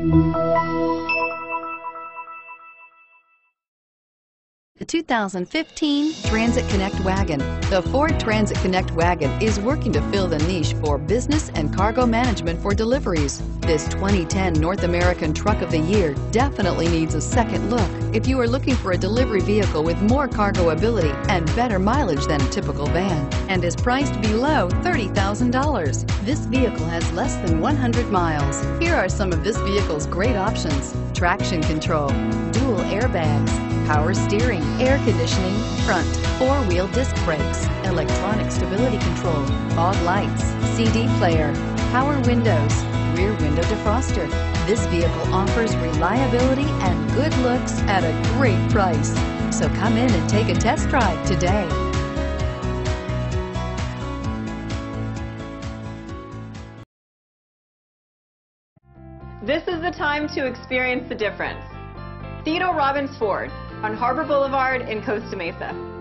Thank you. The 2015 Transit Connect Wagon. The Ford Transit Connect Wagon is working to fill the niche for business and cargo management for deliveries. This 2010 North American Truck of the Year definitely needs a second look if you are looking for a delivery vehicle with more cargo ability and better mileage than a typical van and is priced below $30,000. This vehicle has less than 100 miles. Here are some of this vehicle's great options. Traction control, dual airbags, power steering, air conditioning, front, four-wheel disc brakes, electronic stability control, fog lights, CD player, power windows, rear window defroster. This vehicle offers reliability and good looks at a great price. So come in and take a test drive today. This is the time to experience the difference. Theodore Robins Ford on Harbor Boulevard in Costa Mesa.